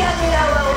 Yeah.